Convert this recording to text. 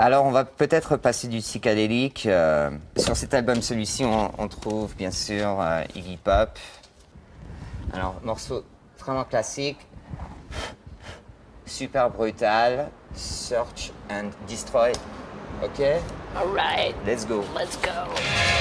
Alors, on va peut-être passer du psychédélique. Euh, sur cet album, celui-ci, on, trouve bien sûr euh, Iggy Pop. Alors, morceau vraiment classique, super brutal, Search and Destroy. Ok? All right, Let's go. let's go.